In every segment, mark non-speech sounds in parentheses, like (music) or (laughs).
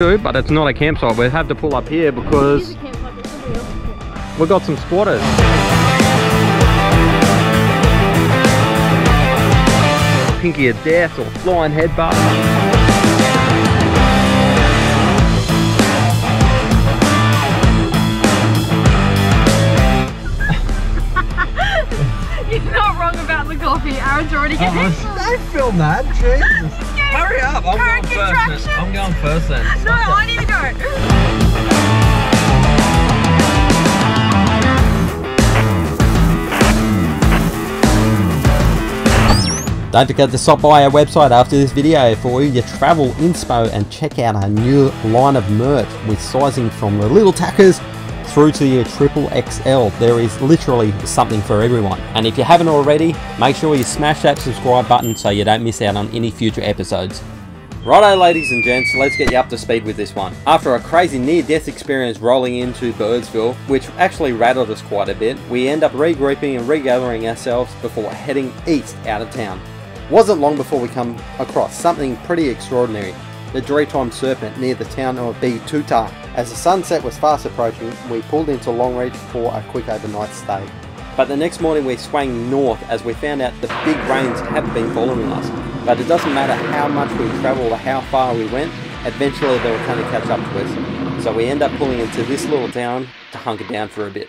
to, but it's not a campsite. We have to pull up here because we've got some squatters. Pinky of death or flying headbutt. (laughs) You're not wrong about the coffee. Aaron's already getting Don't film that, Jesus. Hurry up, I'm Current going first. then. I'm going first then. (laughs) No, I need to go. Don't forget to stop by our website after this video for all your travel inspo and check out our new line of merch with sizing from the little tackers through to your triple XL. There is literally something for everyone. And if you haven't already, make sure you smash that subscribe button so you don't miss out on any future episodes. Righto ladies and gents, let's get you up to speed with this one. After a crazy near-death experience rolling into Birdsville, which actually rattled us quite a bit, we end up regrouping and regathering ourselves before heading east out of town. Wasn't long before we come across something pretty extraordinary. The Dreamtime Serpent near the town of Tuta. As the sunset was fast approaching, we pulled into Longreach for a quick overnight stay. But the next morning we swang north as we found out the big rains have been following us. But it doesn't matter how much we travel or how far we went, eventually they will kind of catch up to us. So we end up pulling into this little town to hunker down for a bit.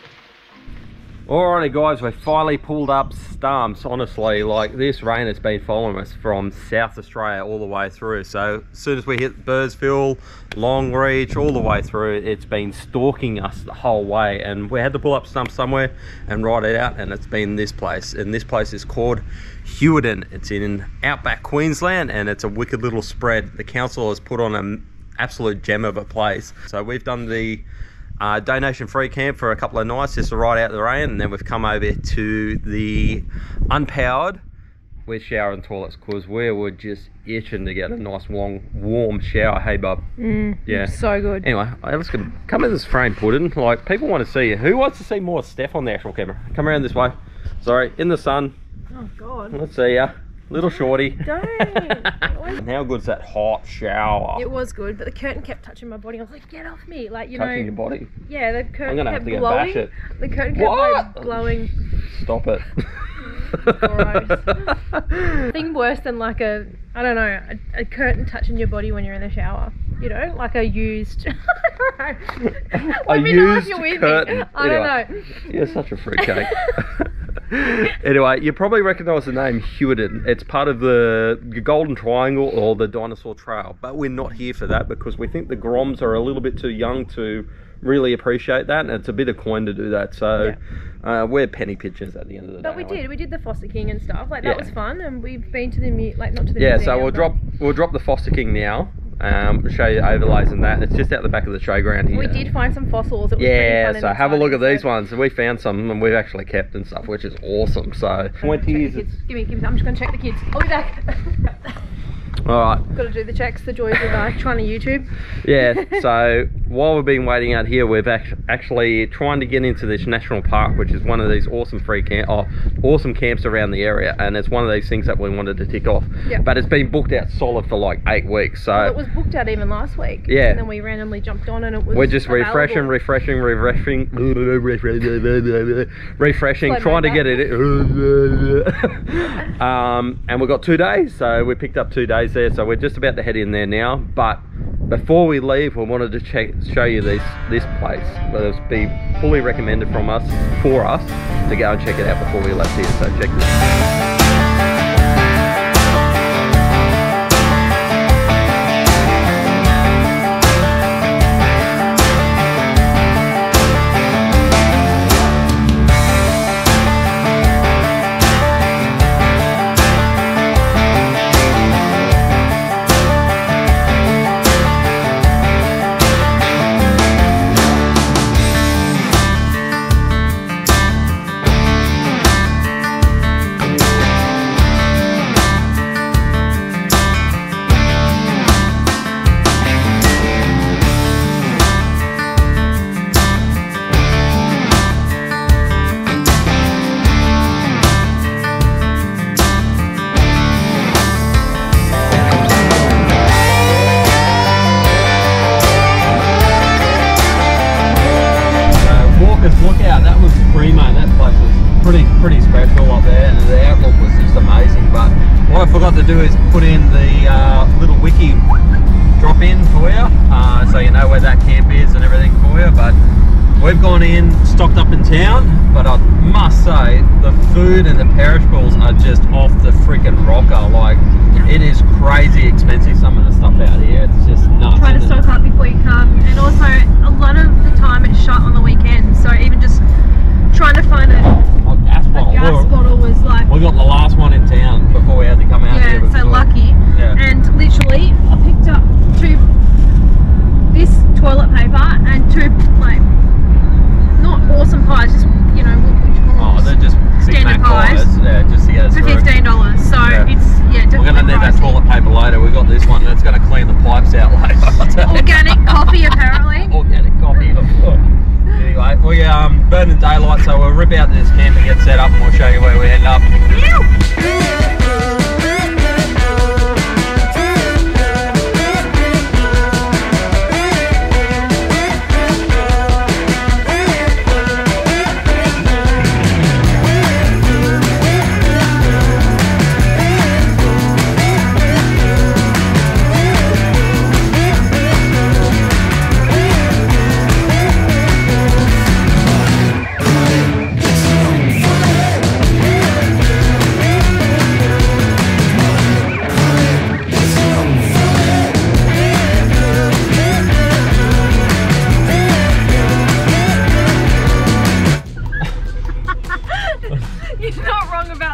Alrighty guys, we finally pulled up stumps. Honestly, like this rain has been following us from South Australia all the way through. So as soon as we hit Birdsville, Longreach, all the way through, it's been stalking us the whole way. And we had to pull up stumps somewhere and ride it out. And it's been this place. And this place is called Hughenden. It's in outback Queensland and it's a wicked little spread. The council has put on an absolute gem of a place. So we've done the uh, donation free camp for a couple of nights just to ride out the rain and then we've come over to the unpowered with shower and toilets because we were just itching to get a nice long warm shower. Hey bub. Yeah. So good. anyway let's come in this frame pudding. Like people want to see you. Who wants to see more Steph on the actual camera? Come around this way. Sorry in the sun. Oh God. let's see ya little shorty (laughs) Don't. how good's that hot shower It was good, but the curtain kept touching my body. I was like, "Get off me!" Like you know. touching your body yeah, the curtain I'm gonna kept have to go glowing. bash it. The curtain kept like What? glowing. stop it Gross. (laughs) Thing worse than like a, I don't know, a, a curtain touching your body when you're in the shower. You know, like a used. (laughs) Let A me know if used you're with curtain. me. I don't Anyway. know. You're such a fruitcake. Anyway, you probably recognise the name Hughenden. It's part of the Golden Triangle or the Dinosaur Trail, but we're not here for that because we think the Groms are a little bit too young to really appreciate that, and it's a bit of coin to do that. So uh, we're penny pitchers at the end of the But day. But we did. We did the fossicking and stuff. Like that Yeah. was fun, and we've been to the mu- like not to the Yeah, so we'll but- drop we'll drop the fossicking now. Um, show you overlays and that. It's just out the back of the showground here. We did find some fossils. It was Yeah, fun so have a look at these ones. We found some and we've actually kept and stuff, which is awesome. So I'm gonna check the twenties. kids. Give me, give me. I'm just gonna check the kids. I'll be back. (laughs) All right. Got to do the checks. The joys of uh, (laughs) trying to YouTube. Yeah. (laughs) So while we've been waiting out here, we've act- actually trying to get into this national park, which is one of these awesome free camp, oh, awesome camps around the area, and it's one of these things that we wanted to tick off. Yeah. But it's been booked out solid for like eight weeks. So Well, it was booked out even last week. Yeah. And then we randomly jumped on, and it was. We're just refreshing, available. refreshing, refreshing, refreshing, (laughs) Slow trying to get it. um, and we've got two days, so we picked up two days there. So we're just about to head in there now. But before we leave, we wanted to check, show you this this place. Let us be fully recommended from us for us to go and check it out before we left here. So check this. Town, but I must say the food and the perishables are just off the freaking rocker. Like it is crazy expensive. Some of the stuff out here, it's just nuts. Try to stock up before you come, and also a lot of the time it's shut on the weekend. So even just trying to find a, Oh, gas a bottle. gas Look, bottle was like, We got the last one in town before we had to come out yeah, here. so lucky. Yeah. And literally, I picked up two this toilet paper and two like pies, just you know what would you Oh, they're just Standard pies. pies. Yeah, just to get for through. fifteen dollars. So Yeah. it's yeah, definitely We're gonna need that toilet paper later. We got this one that's gonna clean the pipes out (laughs) later. Organic coffee apparently. Organic coffee. (laughs) anyway, we um burning daylight, so we'll rip out this camp and get set up, and we'll show you where we end up.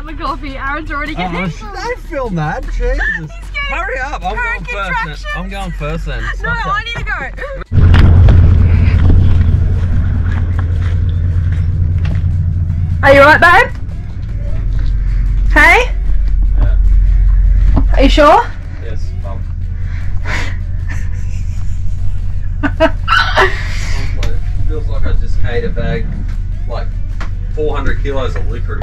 The coffee. Aaron's already Uh-huh. getting. Don't film that, (laughs) Jesus. Hurry up! I'm going first. I'm going first then. (laughs) No, Stop I need to go. Are you right, babe? Hey? Are you sure? Yes, Mum. (laughs) Feels like I just ate a bag, like 400 kilos of liquor.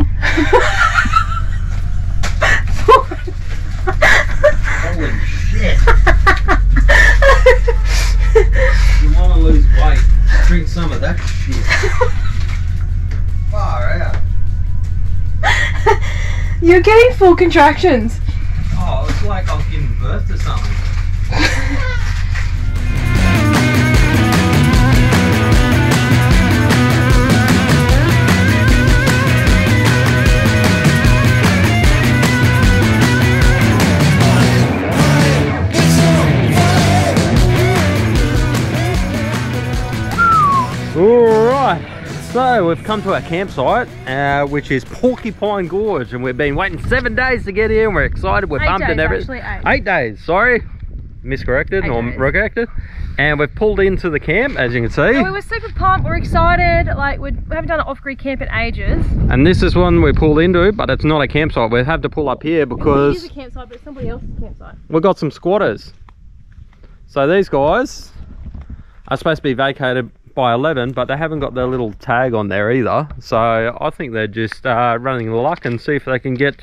Holy shit! (laughs) you want to lose weight? Drink some of that shit. Far out. (laughs) You're getting full contractions. Oh, it's like I was giving birth to something. (laughs) so we've come to our campsite, uh, which is Porcupine Gorge, and we've been waiting seven days to get here, and we're excited, we're Eight pumped and days, everything. actually, eight. days, sorry. Miscorrected Eight or days. corrected. And we've pulled into the camp, as you can see. We were super pumped. We're excited. Like we haven't done an off-grid camp in ages. And this is one we pulled into, but it's not a campsite. We have to pull up here because... It is a campsite, but it's somebody else's campsite. we've got some squatters. So these guys are supposed to be vacated by 11, but they haven't got their little tag on there either. So I think they're just uh, running the luck and see if they can get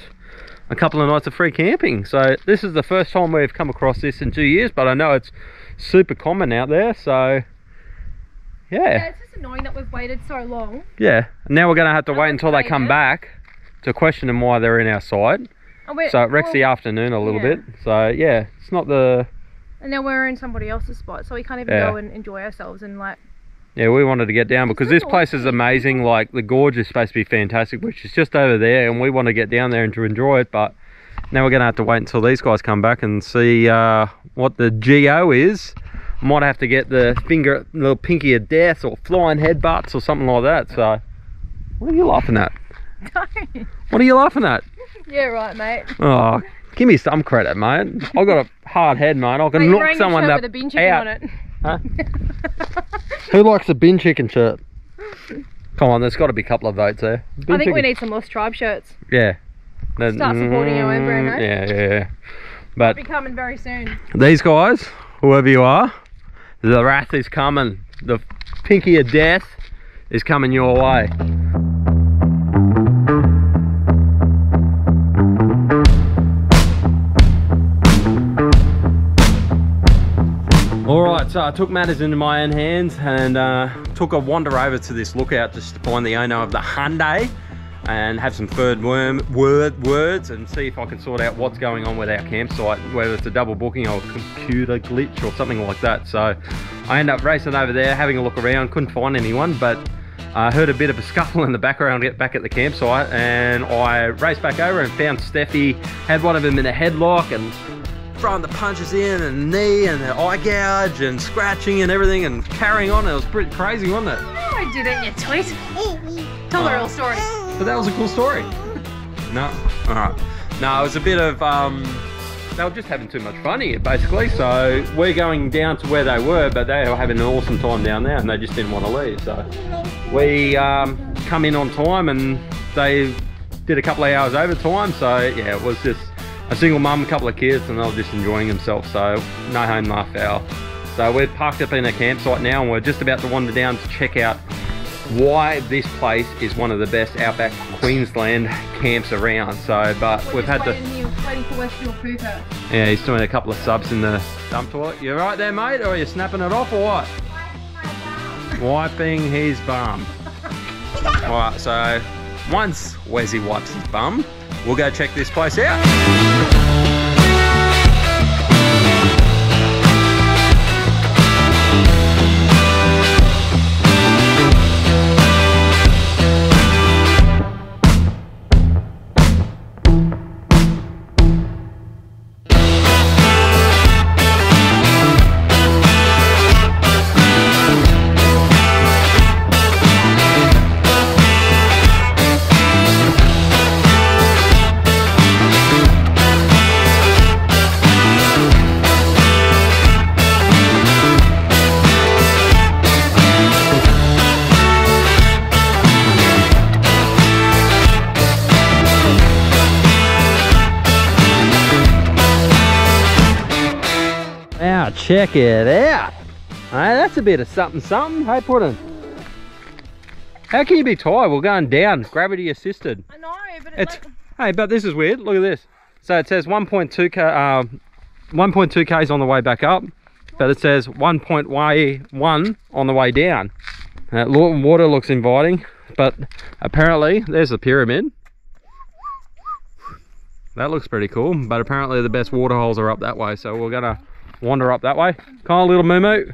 a couple of nights of free camping. So this is the first time we've come across this in two years, but I know it's super common out there. So Yeah, yeah, it's just annoying that we've waited so long. yeah. Now we're going to have to wait until they come that. back to question them why they're in our site. So it wrecks well, the afternoon a little yeah. bit. So yeah, it's not the And now we're in somebody else's spot, so we can't even Yeah. go and enjoy ourselves and like. Yeah we wanted to get down because this place is amazing. Like the gorge is supposed to be fantastic, which is just over there, and we want to get down there and to enjoy it. But now we're gonna have to wait until these guys come back and see uh, what the go is. Might have to get the finger, little pinky of death, or flying headbutts, or something like that. So, what are you laughing at? (laughs) What are you laughing at? yeah, right, mate. Oh, give me some credit, mate. I've got a hard head, mate. I can knock someone shirt that with a bin chicken out. On it. Huh? (laughs) Who likes a bin chicken shirt? Come on, there's got to be a couple of votes there. Bin I think we need some lost tribe shirts. Yeah. Then- Start supporting our own brand, Mm, eh? Yeah, yeah, yeah. But Be coming very soon. these guys, whoever you are, the wrath is coming. The pinky of death is coming your way. So I took matters into my own hands and uh, took a wander over to this lookout just to find the owner of the Hyundai. and have some third worm word words and see if I can sort out what's going on with our campsite, whether it's a double booking or a computer glitch or something like that. So I end up racing over there, having a look around, couldn't find anyone, but I heard a bit of a scuffle in the background get back at the campsite and I raced back over and found Steffi, had one of them in a headlock and throwing the punches in and knee and the eye gouge and scratching and everything and carrying on. It was pretty crazy, wasn't it? No, I didn't, you tweet. (laughs) Tell the real story. But that was a cool story. No, all right. No, it was a bit of um, they were just having too much fun here, basically. So we're going down to where they were, but they were having an awesome time down there, and they just didn't want to leave. So we um, come in on time, and they did a couple of hours overtime. So yeah, it was just a single mum, a couple of kids, and they were just enjoying themselves. So no home, no foul. So we're parked up in a campsite now, and we're just about to wander down to check out why this place is one of the best outback Queensland camps around. So, but we've had to. waiting, here, waiting for Westfield Pooper. Yeah, he's doing a couple of subs in the dump toilet. You right there, mate? Or are you snapping it off or what? Wiping his bum. (laughs) Alright, so once Wesy wipes his bum, we'll go check this place out. Check it out. Hey, that's a bit of something something. Hey put Puddin. How can you be tired? We're going down, gravity assisted. I know, but It's hey, but this is weird. Look at this. So it says 1.2 k, uh, 1.2 k's on the way back up, but it says 1.1 on the way down. That water looks inviting, but apparently there's the pyramid. That looks pretty cool, but apparently the best water holes are up that way, so we're gonna wander up that way. Come on, little moo moo.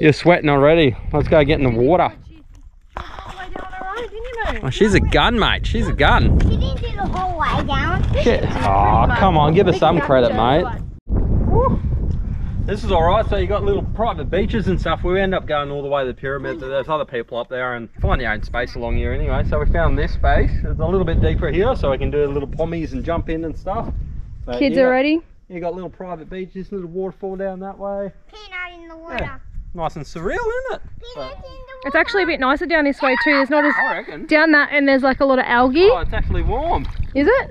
You're sweating already. Let's go get in the water. Oh, she's a gun, mate. She's a gun. She didn't do the whole way down. Oh, come on, give us some credit, mate. This is alright, so you got little private beaches and stuff. We end up going all the way to the pyramid. There's other people up there and find your own space along here anyway. So we found this space. It's a little bit deeper here, so we can do little pommies and jump in and stuff. But Kids got- already? You got little private beaches, little waterfall down that way. Peanut in the water. Nice and surreal, isn't it? Peanut in the water. It's actually a bit nicer down this way too. There's not as I reckon. down that and there's like a lot of algae. Oh, it's actually warm. Is it?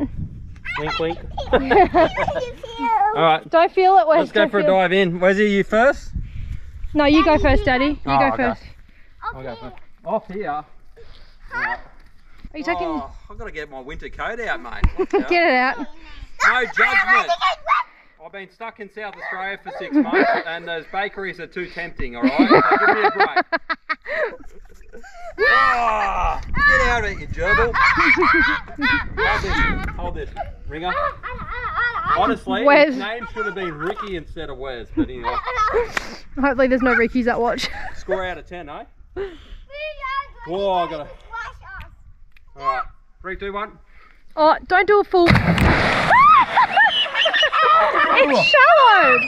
Wink, ah, wink. (laughs) You feel- (laughs) Alright, Don't feel it, Wes. let's go for a feel- dive in. Where's you first? No, you go first, Daddy. You Oh, go ah, okay. first. I'll go first. Off here. Are you taking? Oh, I've got to get my winter coat out, mate. (laughs) Out. Get it out. No judgment. I've been stuck in South Australia for six months, and those bakeries are too tempting. All right, so give me a break. Ah, get out of it, you gerbil. Hold this. Hold this. Ringer. Honestly, Wes. his name should have been Ricky instead of Wes, but anyway. Hopefully, there's no Rickies that watch. Score out of 10, eh? Whoa, I gotta. Alright. Three, two, one. Oh, don't do a full. It's shallow.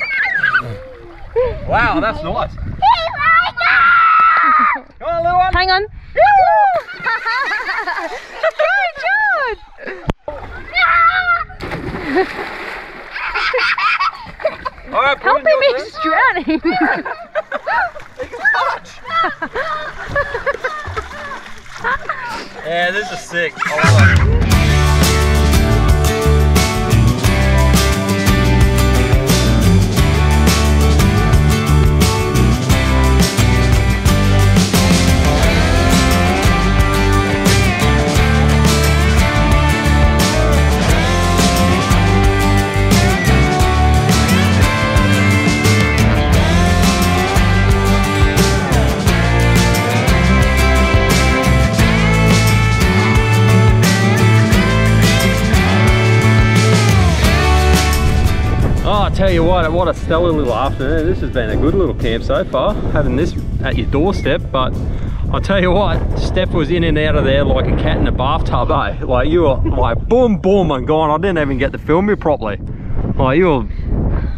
Wow, that's nice. (laughs) Come on, little one. Hang on. Alright, Helping Bruin, me drowning. (laughs) (laughs) Yeah, this is sick. You what, what a stellar little afternoon. This has been a good little camp so far, having this at your doorstep, but I'll tell you what, Steph was in and out of there like a cat in a bathtub, eh? Like you were like boom, boom, and gone. I didn't even get to film you properly. Like you were,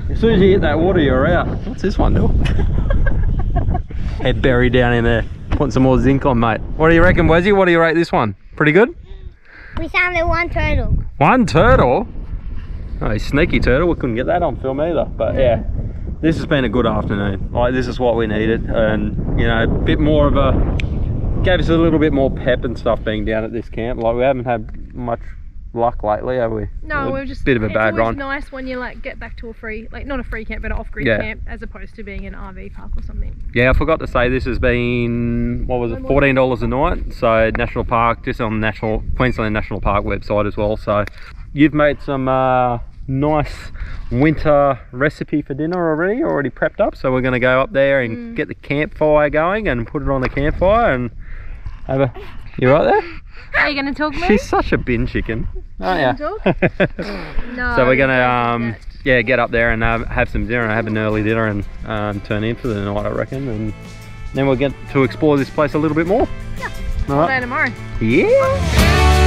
as soon as you hit that water, you're out. What's this one do? (laughs) Head buried down in there. Putting some more zinc on, mate. What do you reckon, Wesy? What do you rate this one? Pretty good? We found the one turtle. One turtle? Oh, sneaky turtle. We couldn't get that on film either. But yeah, this has been a good afternoon. Like this is what we needed, and you know, a bit more of a gave us a little bit more pep and stuff being down at this camp. Like we haven't had much luck lately, have we? No, A we're just bit of a bad run. nice when you like get back to a free, like not a free camp, but an off-grid Yeah. camp, as opposed to being an RV park or something. Yeah, I forgot to say this has been what was it, fourteen dollars a night. So National Park, just on the National Queensland National Park website as well. So you've made some uh, nice winter recipe for dinner already, already prepped up. So we're going to go up there and get the campfire going and put it on the campfire and have a. You right there? Are you going to talk to me? She's such a bin chicken, aren't you? (laughs) No. so we're gonna um yeah get up there and uh, have some dinner, and have an early dinner and um, turn in for the night, I reckon, and then we'll get to explore this place a little bit more. Yeah. All right. tomorrow. Yeah.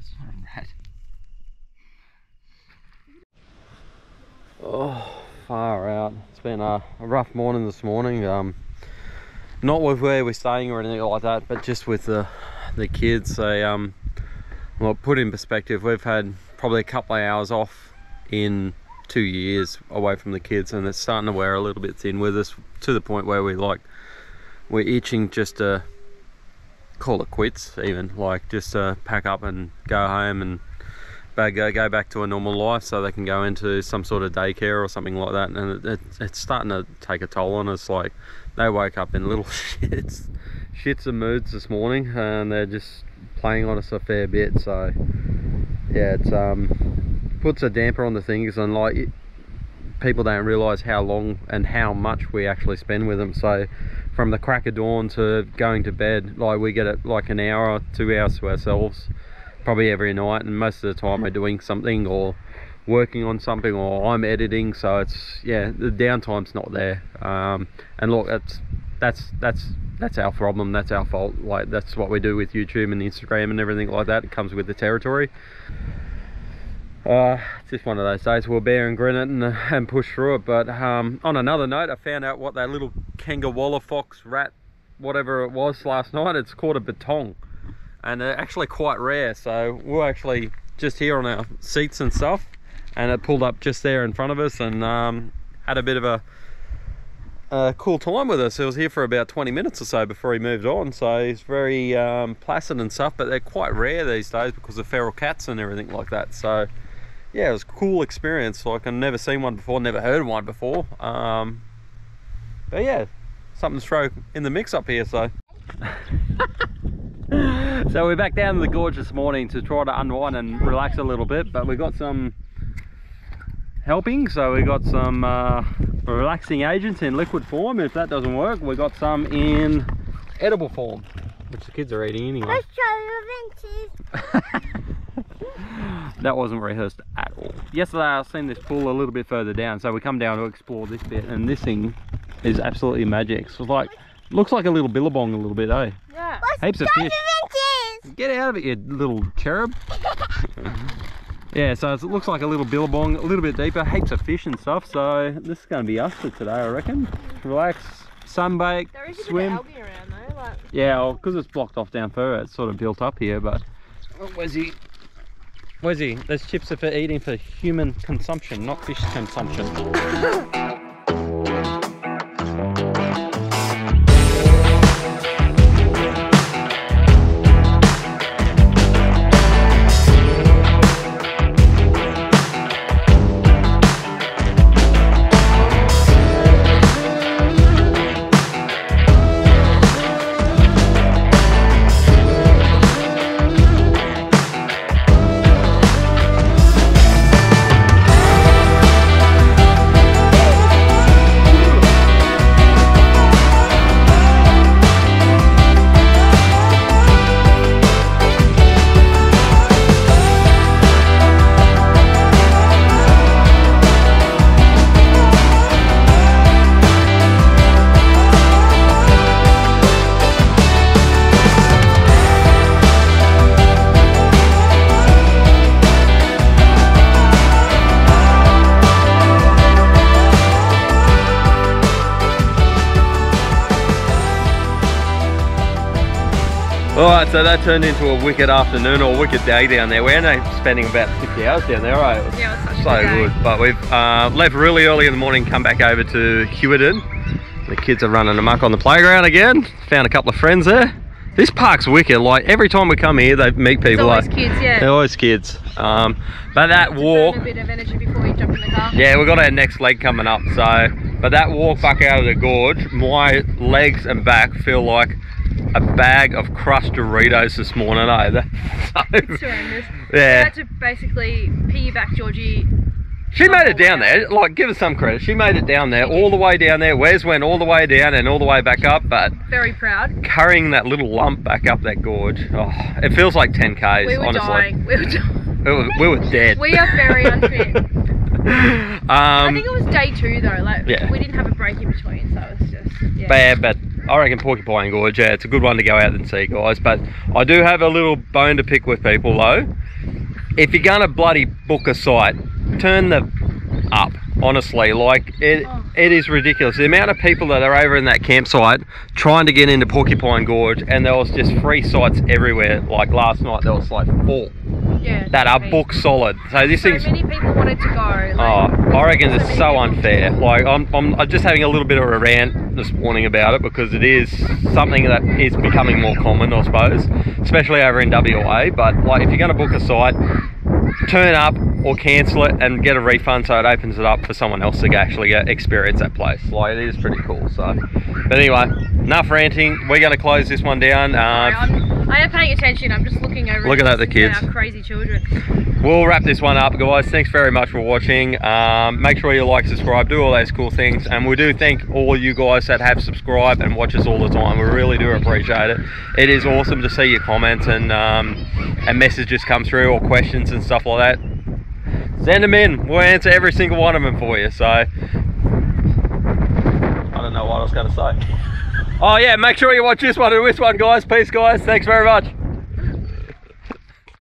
It's not rat. Oh, far out. It's been a, a rough morning this morning. Um, not with where we're staying or anything like that, but just with the the kids. So, um, well, put in perspective, we've had probably a couple of hours off in two years away from the kids, and it's starting to wear a little bit thin with us to the point where we like we're itching just to call it quits, even like just to pack up and go home and go, go back to a normal life so they can go into some sort of daycare or something like that. And it, it, it's starting to take a toll on us. Like they woke up in little (laughs) shits, shits and moods this morning, and they're just playing on us a fair bit. So yeah, it's um puts a damper on the things, and like people don't realise how long and how much we actually spend with them. So from the crack of dawn to going to bed, like we get it like an hour, two hours to ourselves, probably every night, and most of the time we're doing something or working on something or I'm editing. So it's yeah, the downtime's not there. Um, and look, that's that's that's that's our problem. That's our fault. Like that's what we do with YouTube and Instagram and everything like that. It comes with the territory. Uh, it's just one of those days we'll bear and grin it and, and push through it. But um, on another note, I found out what that little kangaroo fox rat, whatever it was last night, it's called a bettong. And they're actually quite rare. So we're actually just here on our seats and stuff. And it pulled up just there in front of us and um, had a bit of a, a cool time with us. He was here for about 20 minutes or so before he moved on. So he's very um, placid and stuff, but they're quite rare these days because of feral cats and everything like that. So yeah, it was a cool experience. Like I've never seen one before, never heard one before. Um, but yeah, something to throw in the mix up here. So (laughs) So we're back down to the gorge this morning to try to unwind and relax a little bit, but we got some helping. So we got some uh, relaxing agents in liquid form. If that doesn't work, we got some in edible form, which the kids are eating anyway. Let's try revenge. (laughs) that wasn't rehearsed at all. Yesterday I seen this pool a little bit further down, so we come down to explore this bit, and this thing is absolutely magic. So like, looks like a little billabong a little bit, eh? Yeah. Let's Heaps of fish. revenge. Get out of it, you little cherub. (laughs) yeah, so it looks like a little billabong, a little bit deeper, heaps of fish and stuff. So this is going to be us for today, I reckon. Relax, sunbake, There is swim. bit algae around though. Like, Yeah, well, because it's blocked off down further, it's sort of built up here, but... Oh, where's he? Where's he? Those chips are for eating for human consumption, not fish consumption. (laughs) so that turned into a wicked afternoon or wicked day down there. We ended up spending about 50 hours down there, right? It yeah, it was so good, good. But we've uh, left really early in the morning, come back over to Hughenden. The kids are running amok on the playground again. Found a couple of friends there. This park's wicked. Like every time we come here, they meet It's people. always like, kids, yeah. They're always kids. Um, but that walk, a bit of energy before you jump in the car. yeah, we've got our next leg coming up. So, but that walk back out of the gorge, my legs and back feel like a bag of crushed Doritos this morning. Eh? (laughs) That's It's so, horrendous. I yeah, had to basically piggyback Georgie. she made it down there. Like, give her some credit. She made it down there, all the way down there. Wes went all the way down and all the way back up, but Very proud. carrying that little lump back up that gorge, oh, it feels like 10 k's. We were honestly, dying. We were dying. We, were, we were dead. We are very unfit. (laughs) I um, think it was day two though. Like Yeah. we didn't have a break in between, so it was just yeah. bad, but I reckon Porcupine Gorge, yeah, it's a good one to go out and see, guys. But I do have a little bone to pick with people, though. If you're gonna bloody book a site, turn the up. Honestly, like it, Oh. it is ridiculous. The amount of people that are over in that campsite trying to get into Porcupine Gorge, and there was just free sites everywhere. Like last night, there was like four yeah, that are booked solid. So this So thing's many people wanted to go. Oh, Like, I reckon it's so unfair. Like I'm, I'm, just having a little bit of a rant this morning about it because it is something that is becoming more common, I suppose, especially over in WA. But like, if you're going to book a site, turn up or cancel it and get a refund so it opens it up for someone else to actually get, experience that place. Like it is pretty cool. So, but anyway, enough ranting. We're going to close this one down. Uh, I am paying attention. I'm just looking over. Looking and at the kids. Our crazy children. we'll wrap this one up guys thanks very much for watching um, make sure you like subscribe do all those cool things and we do thank all you guys that have subscribed and watch us all the time we really do appreciate it it is awesome to see your comments and um, and messages come through or questions and stuff like that send them in we'll answer every single one of them for you so I don't know what I was going to say (laughs) oh yeah make sure you watch this one and this one guys. Peace guys. Thanks very much